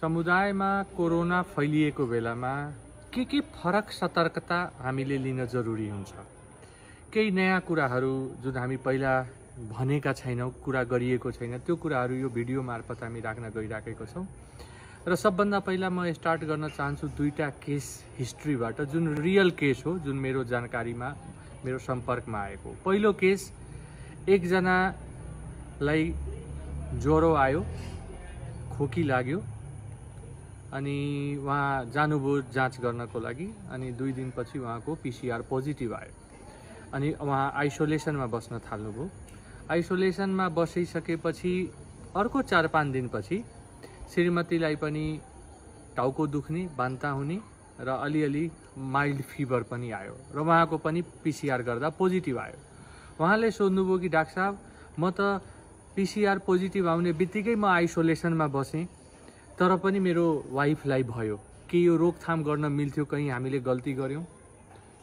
समुदायमा कोरोना फैलिएको बेलामा के के फरक सतर्कता हामीले लिन जरुरी हुन्छ? केही नयाँ कुराहरू जुन हामी पहिला भनेका छैनौँ कुरा गरिएको छैन त्यो कुराहरू यो भिडियो मार्फत हामी राख्न गइराखेको छौँ। र सबभन्दा पहिला म स्टार्ट गर्न चाहन्छु दुईवटा केस हिस्ट्रीबाट जुन रियल केस हो जुन मेरो जानकारीमा मेरो सम्पर्कमा आएको पहिलो केस एकजनालाई ज्वरो आयो खोकी लाग्यो अनि उहाँ जानुभयो जाँच गर्नको लागि अनि दुई दिनपछि उहाँको पिसिआर पोजिटिभ आयो। अनि उहाँ आइसोलेसनमा बस्न थाल्नुभयो। आइसोलेसनमा बसिसकेपछि अर्को चार पाँच दिनपछि श्रीमतीलाई पनि टाउको दुख्ने बान्ता हुने र अलिअलि माइल्ड फिभर पनि आयो र उहाँको पनि पिसिआर गर्दा पोजिटिभ आयो। उहाँले सोध्नुभयो कि डाक्टर साहब म त पिसिआर पोजिटिभ आउने बित्तिकै म आइसोलेसनमा बसेँ। तर पनि मेरो वाइफलाई भयो। के यो रोकथाम गर्न मिल्थ्यो कहीँ हामीले गल्ती गऱ्यौँ?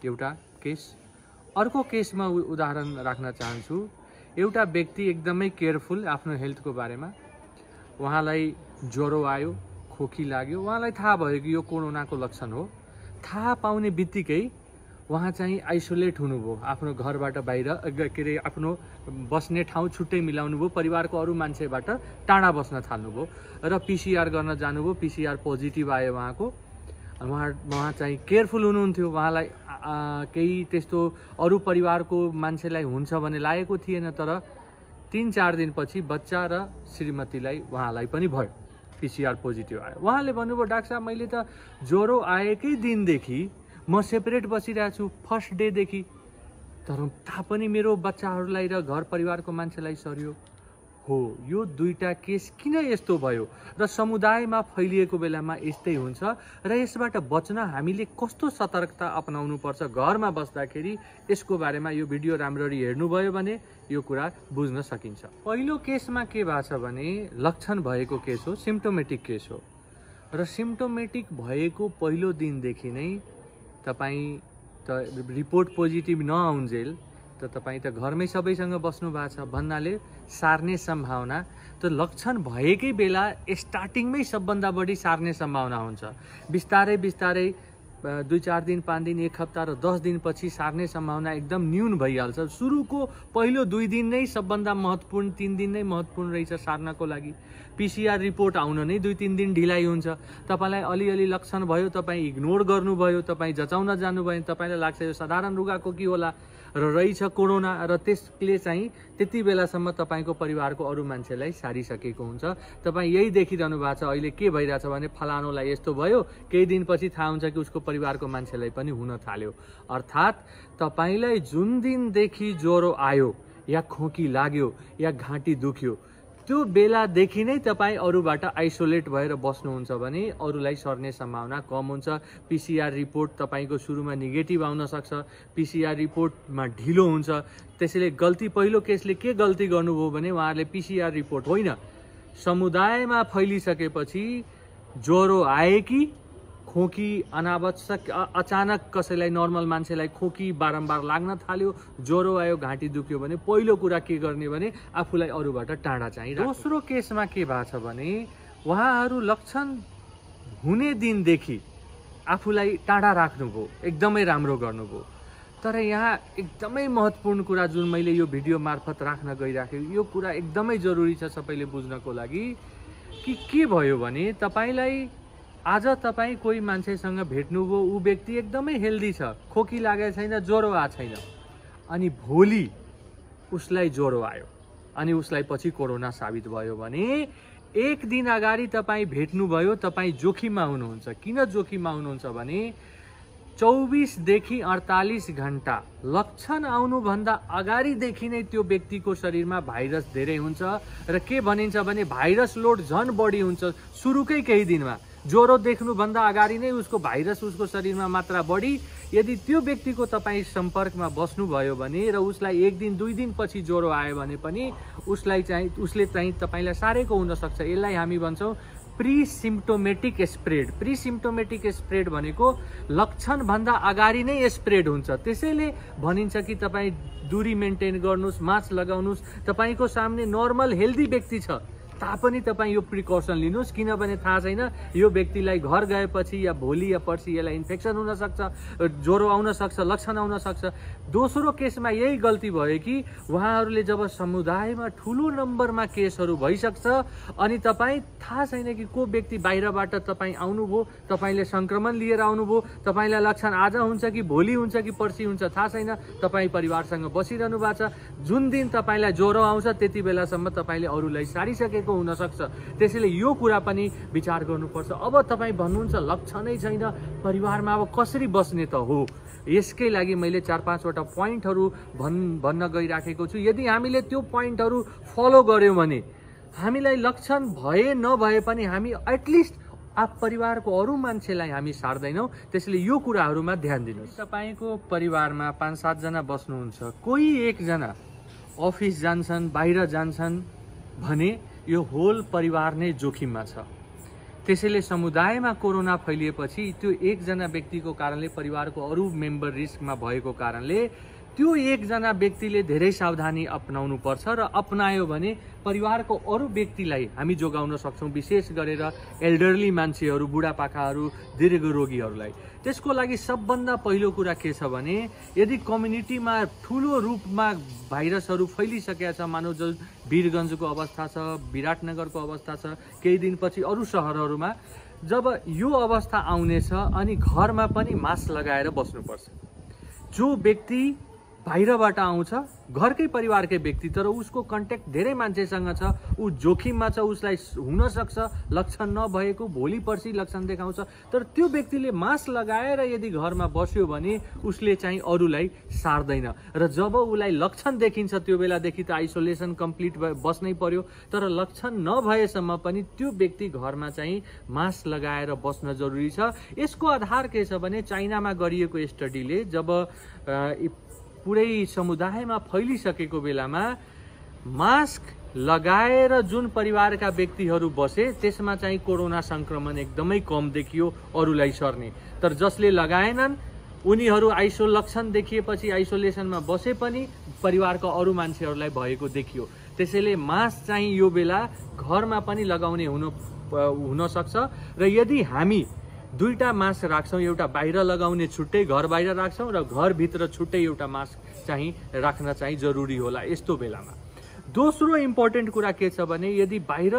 एउटा केस। अर्को केसमा उदाहरण राख्न चाहन्छु। एउटा व्यक्ति एकदमै केयरफुल आफ्नो हेल्थको बारेमा। उहाँलाई ज्वरो आयो खोकी लाग्यो। उहाँलाई थाहा भयो कि यो कोरोनाको लक्षण हो। थाहा पाउने बित्तिकै उहाँ चाहिँ आइसोलेट हुनुभयो। आफ्नो घरबाट बाहिर के अरे आफ्नो बस्ने ठाउँ छुट्टै मिलाउनु भयो परिवारको अरू मान्छेबाट टाढा बस्न थाल्नुभयो र पिसिआर गर्न जानुभयो। पिसिआर पोजिटिभ आयो उहाँको उहाँ उहाँ चाहिँ केयरफुल हुनुहुन्थ्यो। उहाँलाई केही त्यस्तो अरू परिवारको मान्छेलाई हुन्छ भन्ने लागेको थिएन तर तिन चार दिनपछि बच्चा र श्रीमतीलाई उहाँलाई पनि भयो। पिसिआर पोजिटिभ आयो। उहाँले भन्नुभयो डाक्टर साहब मैले त ज्वरो आएकै दिनदेखि म सेपरेट बसिरहेको छु फर्स्ट डेदेखि। तर तापनि मेरो बच्चाहरूलाई र घर परिवारको मान्छेलाई सर्यो। हो यो दुईटा केस किन यस्तो भयो? र समुदायमा फैलिएको बेलामा यस्तै हुन्छ र यसबाट बच्न हामीले कस्तो सतर्कता अपनाउनु पर्छ घरमा बस्दाखेरि? यसको बारेमा यो भिडियो राम्ररी हेर्नुभयो भने यो कुरा बुझ्न सकिन्छ। पहिलो केसमा के भएको छ भने लक्षण भएको केस हो सिम्टोमेटिक केस हो। र सिम्टोमेटिक भएको पहिलो दिनदेखि नै तपाईँ त रिपोर्ट पोजिटिभ नआउन्जेल त तपाईँ त घरमै सबैसँग बस्नु भएको छ भन्नाले सार्ने सम्भावना त लक्षण भएकै बेला स्टार्टिङमै सबभन्दा बढी सार्ने सम्भावना हुन्छ। बिस्तारै बिस्तारै दुई चार दिन पाँच दिन एक हप्ता र दस दिनपछि सार्ने सम्भावना एकदम न्यून भइहाल्छ। सुरुको पहिलो दुई दिन नै सबभन्दा महत्त्वपूर्ण तिन दिन नै महत्त्वपूर्ण रहेछ सार्नको लागि। पिसिआर रिपोर्ट आउन नै दुई तिन दिन ढिलाइ हुन्छ। तपाईँलाई अलिअलि लक्षण भयो तपाईँ इग्नोर गर्नुभयो तपाईँ जचाउन जानुभयो तपाईँलाई लाग्छ यो साधारण रुगाको के होला? र रहेछ कोरोना र त्यसले चाहिँ त्यति बेलासम्म तपाईँको परिवारको अरू मान्छेलाई सारिसकेको हुन्छ। तपाईँ यही देखिरहनु भएको छ अहिले के भइरहेछ भने फलानुलाई यस्तो भयो केही दिनपछि थाहा हुन्छ कि उसको परिवारको मान्छेलाई पनि हुन थाल्यो। अर्थात् तपाईँलाई जुन दिनदेखि ज्वरो आयो या खोकी लाग्यो या घाँटी दुख्यो त्यो बेलादेखि नै तपाईँ अरूबाट आइसोलेट भएर बस्नुहुन्छ भने अरूलाई सर्ने सम्भावना कम हुन्छ। पिसिआर रिपोर्ट तपाईँको सुरुमा नेगेटिभ आउन सक्छ। पिसिआर रिपोर्टमा ढिलो हुन्छ। त्यसैले गल्ती पहिलो केसले के गल्ती गर्नुभयो भने उहाँहरूले पिसिआर रिपोर्ट होइन। समुदायमा फैलिसकेपछि ज्वरो आए कि खोकी अनावश्यक अचानक कसैलाई नर्मल मान्छेलाई खोकी बारम्बार लाग्न थाल्यो ज्वरो आयो घाँटी दुख्यो भने पहिलो कुरा के गर्ने भने आफूलाई अरूबाट टाढा चाहिँ दोस्रो केसमा के भएको छ भने उहाँहरू लक्षण हुने दिनदेखि आफूलाई टाढा राख्नुभयो एकदमै राम्रो गर्नुभयो। तर यहाँ एकदमै महत्त्वपूर्ण कुरा जुन मैले यो भिडियो मार्फत राख्न गइराखेँ यो कुरा एकदमै जरुरी छ सबैले बुझ्नको लागि कि के भयो भने तपाईँलाई आज तपाईँ कोही मान्छेसँग भेट्नुभयो ऊ व्यक्ति एकदमै हेल्दी छ खोकी लागेको छैन ज्वरो आएको छैन। अनि भोलि उसलाई ज्वरो आयो। अनि उसलाई पछि कोरोना साबित भयो भने एक दिन अगाडि तपाईँ भेट्नुभयो तपाईँ जोखिममा हुनुहुन्छ। किन जोखिममा हुनुहुन्छ भने चौबिसदेखि अडतालिस घन्टा लक्षण आउनुभन्दा अगाडिदेखि नै त्यो व्यक्तिको शरीरमा भाइरस धेरै हुन्छ। र के भनिन्छ भने भाइरस लोड झन् बढी हुन्छ। सुरुकै केही दिनमा ज्वरो देख्नुभन्दा अगाडि नै उसको भाइरस उसको शरीरमा मात्रा बढी। यदि त्यो व्यक्तिको तपाईँ सम्पर्कमा बस्नुभयो भने र उसलाई एक दिन दुई दिनपछि ज्वरो आयो भने पनि उसलाई चाहिँ उसले चाहिँ तपाईँलाई सारेको हुनसक्छ। यसलाई हामी भन्छौँ pre symptomatic spread. Pre symptomatic spread भनेको लक्षणभन्दा अगाडि नै स्प्रेड हुन्छ। त्यसैले भनिन्छ कि तपाईँ दुरी मेन्टेन गर्नुहोस् मास्क लगाउनुहोस्। तपाईँको सामने नर्मल हेल्दी व्यक्ति छ। तापनि तपाईँ यो प्रिकसन लिनुहोस्। किनभने थाहा छैन यो व्यक्तिलाई घर गएपछि या भोलि या पर्सि यसलाई इन्फेक्सन हुनसक्छ ज्वरो आउन सक्छ लक्षण आउन सक्छ। दोस्रो केसमा यही गल्ती भयो कि उहाँहरूले जब समुदायमा ठुलो नम्बरमा केसहरू भइसक्छ अनि तपाईँ थाहा छैन कि को व्यक्ति बाहिरबाट तपाईँ आउनुभयो तपाईँले सङ्क्रमण लिएर आउनुभयो तपाईँलाई लक्षण आज हुन्छ कि भोलि हुन्छ कि पर्सि हुन्छ थाहा छैन। तपाईँ परिवारसँग बसिरहनु भएको छ। जुन दिन तपाईँलाई ज्वरो आउँछ त्यति बेलासम्म तपाईँले अरूलाई सारिसकेको हुनसक्छ त्यसैले यो कुरा पनि विचार गर्नुपर्छ। अब तपाईँ भन्नुहुन्छ लक्षणै छैन। परिवारमा अब कसरी बस्ने त हो? यसकै लागि मैले चार पाँचवटा पोइन्टहरू भन् भन्न गइराखेको छु। यदि हामीले त्यो पोइन्टहरू फलो गऱ्यौँ भने हामीलाई लक्षण भए नभए पनि हामी एटलिस्ट आप परिवारको अरू मान्छेलाई हामी सार्दैनौँ। त्यसैले यो कुराहरूमा ध्यान दिनुहोस्। तपाईँको परिवारमा पाँच सातजना बस्नुहुन्छ कोही एकजना अफिस जान्छन् बाहिर जान्छन् भने यो होल परिवार नै जोखिममा छ। त्यसैले समुदायमा कोरोना फैलिएपछि त्यो एकजना व्यक्तिको कारणले परिवारको अरू मेम्बर रिस्कमा भएको कारणले त्यो एकजना व्यक्तिले धेरै सावधानी अप्नाउनु पर्छ र अप्नायो भने परिवारको अरू व्यक्तिलाई हामी जोगाउन सक्छौँ विशेष गरेर एल्डरली मान्छेहरू बुढापाकाहरू दीर्घ रोगीहरूलाई। त्यसको लागि सबभन्दा पहिलो कुरा के छ भने यदि कम्युनिटीमा ठुलो रूपमा भाइरसहरू फैलिसकेका छ मानव जो वीरगन्जको अवस्था छ विराटनगरको अवस्था छ केही दिनपछि अरू सहरहरूमा जब यो अवस्था आउनेछ अनि घरमा पनि मास्क लगाएर बस्नुपर्छ। जो व्यक्ति बाहिरबाट आउँछ घरकै परिवारकै व्यक्ति तर उसको कन्ट्याक्ट धेरै मान्छेसँग छ ऊ जोखिममा छ उसलाई हुनसक्छ लक्षण नभएको भोलि पर्सि लक्षण देखाउँछ। तर त्यो व्यक्तिले मास्क लगाएर यदि घरमा बस्यो भने उसले चाहिँ अरूलाई सार्दैन। र जब उसलाई लक्षण देखिन्छ त्यो बेलादेखि त आइसोलेसन कम्प्लिट बस्नै पर्यो। तर लक्षण नभएसम्म पनि त्यो व्यक्ति घरमा चाहिँ मास्क लगाएर बस्न जरुरी छ। यसको आधार के छ भने चाइनामा गरिएको स्टडीले जब पुरै समुदायमा फैलिसकेको बेलामा मास्क लगाएर जुन परिवारका व्यक्तिहरू बसे त्यसमा चाहिँ कोरोना सङ्क्रमण एकदमै कम देखियो अरूलाई सर्ने। तर जसले लगाएनन् उनीहरू आइसो लक्षण देखिएपछि आइसोलेसनमा बसे पनि परिवारको अरू मान्छेहरूलाई भएको देखियो। त्यसैले मास्क चाहिँ यो बेला घरमा पनि लगाउने हुन हुनसक्छ र यदि हामी दुईवटा मास्क राख्छौँ एउटा बाहिर लगाउने छुट्टै घर बाहिर राख्छौँ र घरभित्र छुट्टै एउटा मास्क चाहिँ राख्न चाहिँ जरुरी होला यस्तो बेलामा। दोस्रो इम्पोर्टेन्ट कुरा के छ भने यदि बाहिर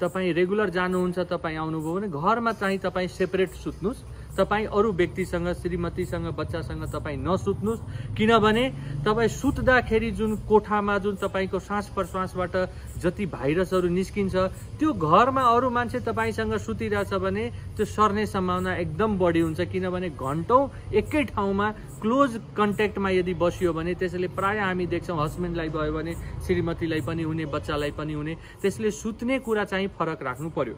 तपाईँ रेगुलर जानुहुन्छ तपाईँ आउनुभयो भने घरमा चाहिँ तपाईँ सेपरेट सुत्नुहोस्। तपाईँ अरू व्यक्तिसँग श्रीमतीसँग बच्चासँग तपाईँ नसुत्नुहोस्। किनभने तपाईँ सुत्दाखेरि जुन कोठामा जुन तपाईँको सास प्रश्वासबाट जति भाइरसहरू निस्किन्छ त्यो घरमा अरू मान्छे तपाईँसँग सुतिरहेछ भने त्यो सर्ने सम्भावना एकदम बढी हुन्छ। किनभने घन्टौँ एकै ठाउँमा क्लोज कन्ट्याक्टमा यदि बसियो भने त्यसैले प्रायः हामी देख्छौँ हस्बेन्डलाई भयो भने श्रीमतीलाई पनि हुने बच्चालाई पनि हुने। त्यसले सुत्ने कुरा चाहिँ फरक राख्नु पर्यो।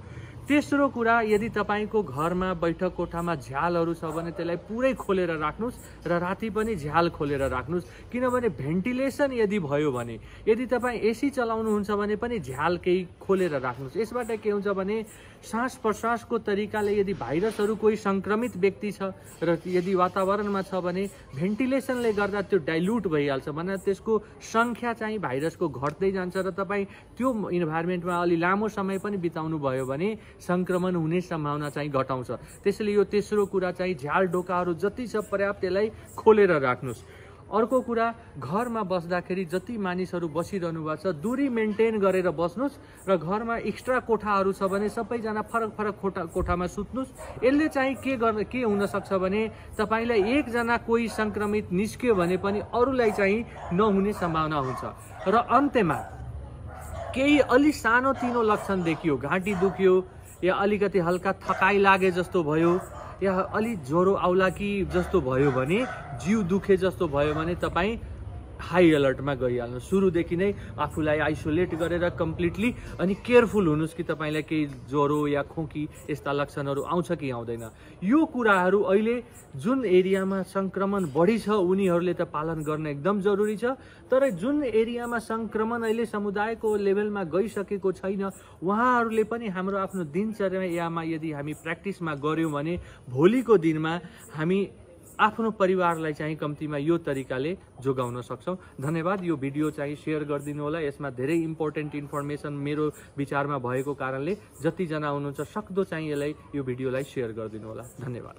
तेस्रो कुरा यदि तपाईँको घरमा बैठक कोठामा झ्यालहरू छ भने त्यसलाई पुरै खोलेर राख्नुहोस् र राति पनि झ्याल खोलेर राख्नुहोस्। किनभने भेन्टिलेसन यदि भयो भने यदि तपाईँ एसी चलाउनुहुन्छ भने पनि झ्याल केही खोलेर राख्नुहोस्। यसबाट के हुन्छ भने सास प्रश्वासको तरिकाले यदि भाइरसहरू कोही सङ्क्रमित व्यक्ति छ र यदि वातावरणमा छ भने भेन्टिलेसनले गर्दा त्यो डाइल्युट भइहाल्छ। भने त्यसको सङ्ख्या चाहिँ भाइरसको घट्दै जान्छ र तपाईँ त्यो इन्भाइरोमेन्टमा अलि लामो समय पनि बिताउनु भयो भने सङ्क्रमण हुने सम्भावना चाहिँ घटाउँछ। त्यसैले यो तेस्रो कुरा चाहिँ झ्याल ढोकाहरू जति छ पर्याप्त त्यसलाई खोलेर राख्नुहोस्। अर्को कुरा घरमा बस्दाखेरि जति मानिसहरू बसिरहनु भएको छ दुरी मेन्टेन गरेर बस्नुहोस् र घरमा एक्स्ट्रा कोठाहरू छ भने सबैजना फरक फरक कोठा कोठामा सुत्नुहोस्। यसले चाहिँ के गर्न के हुनसक्छ भने तपाईँलाई एकजना कोही सङ्क्रमित निस्क्यो भने पनि अरूलाई चाहिँ नहुने सम्भावना हुन्छ। र अन्त्यमा केही अलि सानोतिनो लक्षण देखियो घाँटी दुख्यो या अलिकति हल्का थकाइ लागे जस्तो भयो या अलि ज्वरो आउला कि जस्तो भयो भने जिउ दुखे जस्तो भयो भने तपाईँ हाई अलर्टमा गइहाल्नु। सुरुदेखि नै आफूलाई आइसोलेट गरेर कम्प्लिटली अनि केयरफुल हुनुहोस् कि तपाईँलाई केही ज्वरो या खोकी यस्ता लक्षणहरू आउँछ कि आउँदैन। यो कुराहरू अहिले जुन एरियामा सङ्क्रमण बढी छ उनीहरूले त पालन गर्न एकदम जरुरी छ। तर जुन एरियामा सङ्क्रमण अहिले समुदायको लेभलमा गइसकेको छैन उहाँहरूले पनि हाम्रो आफ्नो दिनचर्यामा यदि हामी प्र्याक्टिसमा गऱ्यौँ भने भोलिको दिनमा हामी आफ्नो परिवारलाई चाहिँ कम्तीमा यो तरिकाले जोगाउन सक्छौँ। धन्यवाद। यो भिडियो चाहिँ सेयर गरिदिनु होला। यसमा धेरै इम्पोर्टेन्ट इन्फर्मेसन मेरो विचारमा भएको कारणले जतिजना हुनुहुन्छ सक्दो चाहिँ यसलाई यो भिडियोलाई सेयर गरिदिनु होला। धन्यवाद।